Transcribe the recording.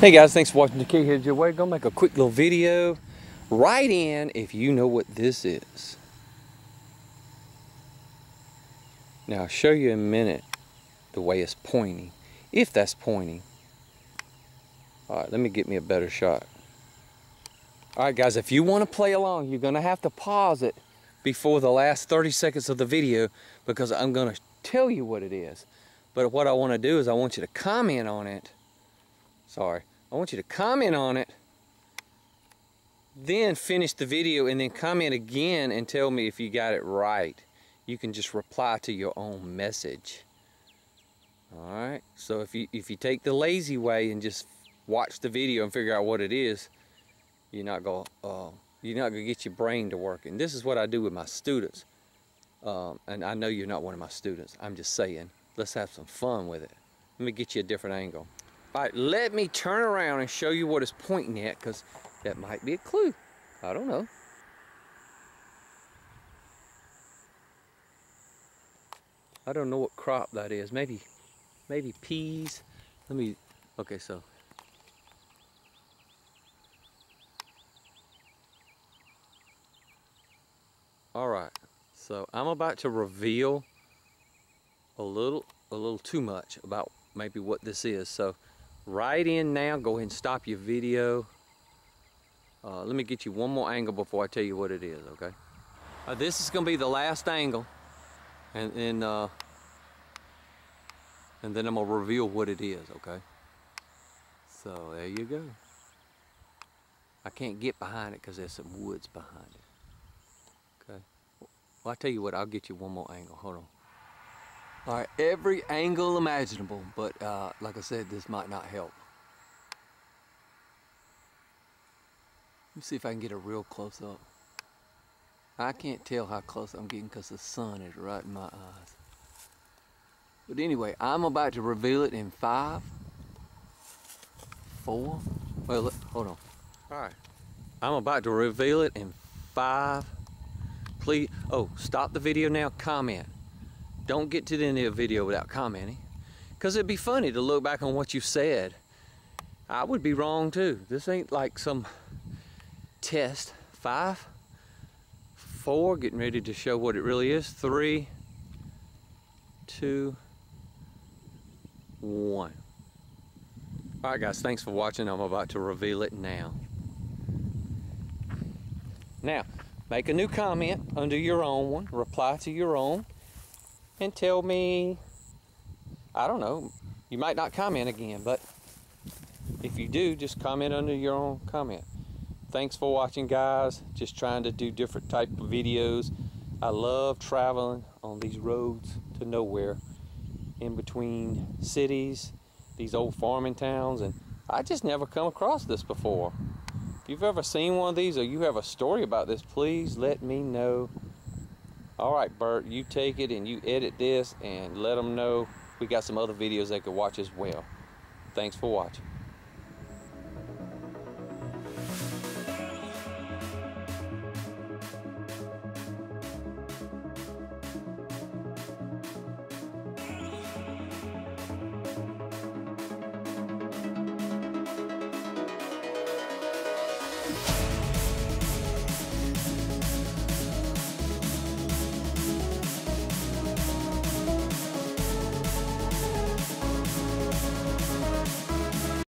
Hey guys, thanks for watching Decay Is Headed Your Way. Gonna make a quick little video. Write in if you know what this is. Now I'll show you in a minute the way it's pointing. If that's pointing. Alright, let me get me a better shot. Alright guys, if you want to play along, you're gonna have to pause it before the last 30 seconds of the video because I'm gonna tell you what it is. But what I want to do is I want you to comment on it sorry I want you to comment on it. Then finish the video and then comment again and tell me if you got it right. You can just reply to your own message. All right? So if you if you take the lazy way and just watch the video and figure out what it is you're not gonna uh, you're not gonna get your brain to work. And this is what I do with my students. Um, and I know you're not one of my students. I'm just saying let's have some fun with it. Let me get you a different angle all right, let me turn around and show you what it's pointing at because that might be a clue. I don't know. I don't know what crop that is. Maybe, maybe peas. Let me, okay, so. All right, so I'm about to reveal a little, a little too much about maybe what this is. So right in now. Go ahead and stop your video. Uh, let me get you one more angle before I tell you what it is, okay? Uh, this is gonna be the last angle. And then, uh, and then I'm gonna reveal what it is, okay? So there you go. I can't get behind it because there's some woods behind it. Okay. Well, I tell you what, I'll get you one more angle. Hold on. All right, every angle imaginable, but uh, like I said, this might not help. Let me see if I can get a real close up. I can't tell how close I'm getting because the sun is right in my eyes. But anyway, I'm about to reveal it in five, four, well, look, hold on. All right, I'm about to reveal it in five, please, oh, stop the video now, comment don't get to the end of the video without commenting because it'd be funny to look back on what you said. I would be wrong too. This ain't like some test. Five, four, getting ready to show what it really is. Three, two, one. All right, guys, thanks for watching. I'm about to reveal it now. Now, make a new comment under your own one. Reply to your own and tell me, I don't know, you might not comment again, but if you do, just comment under your own comment. Thanks for watching, guys. Just trying to do different type of videos. I love traveling on these roads to nowhere in between cities, these old farming towns, and I just never come across this before. If you've ever seen one of these or you have a story about this, please let me know all right, Bert, you take it and you edit this and let them know we got some other videos they could watch as well. Thanks for watching.